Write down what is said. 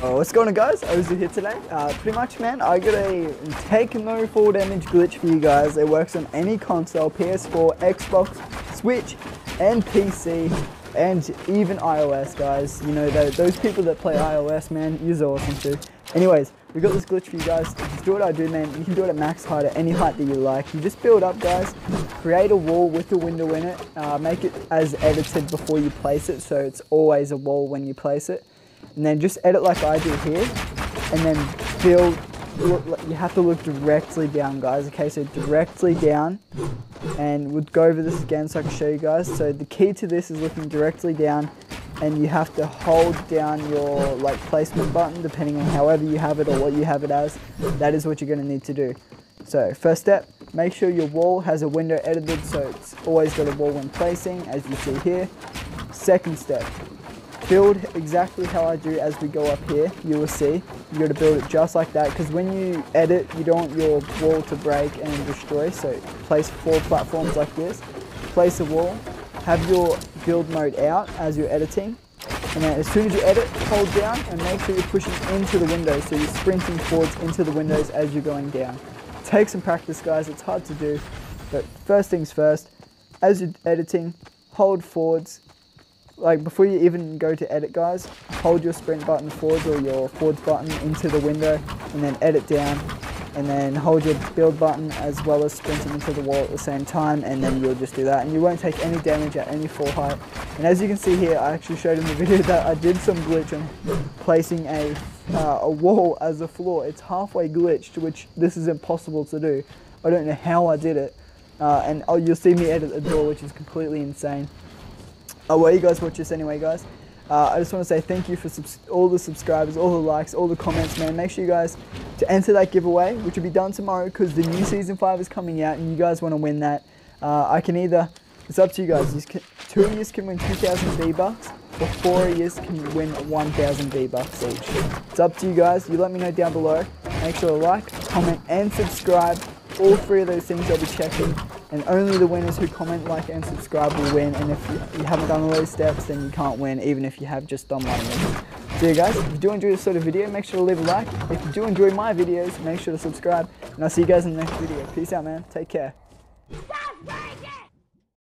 Oh, what's going on guys? Ozu here today. Uh, pretty much man, I got a take no fall damage glitch for you guys. It works on any console, PS4, Xbox, Switch, and PC, and even iOS guys. You know, those people that play iOS, man, you're awesome too. Anyways, we got this glitch for you guys. Just do what I do, man. You can do it at max height, at any height that you like. You just build up, guys. Create a wall with a window in it. Uh, make it as edited before you place it, so it's always a wall when you place it and then just edit like I do here, and then build, look, you have to look directly down guys, okay, so directly down, and we'll go over this again so I can show you guys. So the key to this is looking directly down, and you have to hold down your like placement button depending on however you have it or what you have it as, that is what you're going to need to do. So first step, make sure your wall has a window edited so it's always got a wall when placing as you see here. Second step, build exactly how I do as we go up here. You will see. You got to build it just like that because when you edit, you don't want your wall to break and destroy. So place four platforms like this. Place a wall. Have your build mode out as you're editing. And then as soon as you edit, hold down and make sure you're pushing into the windows. So you're sprinting forwards into the windows as you're going down. Take some practice, guys. It's hard to do. But first things first, as you're editing, hold forwards, like before you even go to edit guys, hold your sprint button forwards or your forwards button into the window and then edit down and then hold your build button as well as sprinting into the wall at the same time and then you'll just do that and you won't take any damage at any fall height. And as you can see here, I actually showed in the video that I did some glitch on placing a, uh, a wall as a floor. It's halfway glitched, which this is impossible to do. I don't know how I did it. Uh, and oh, you'll see me edit the door, which is completely insane. Oh, well, you guys watch this anyway, guys. Uh, I just want to say thank you for all the subscribers, all the likes, all the comments, man. Make sure you guys to enter that giveaway, which will be done tomorrow because the new season five is coming out, and you guys want to win that. Uh, I can either. It's up to you guys. You can, two you can win 2,000 V bucks, or four you can win 1,000 V bucks each. It's up to you guys. You let me know down below. Make sure to like, comment, and subscribe. All three of those things I'll be checking and only the winners who comment, like, and subscribe will win. And if you, you haven't done all those steps, then you can't win, even if you have just done one of them. So yeah, guys, if you do enjoy this sort of video, make sure to leave a like. If you do enjoy my videos, make sure to subscribe. And I'll see you guys in the next video. Peace out, man. Take care.